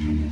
Mm-hmm.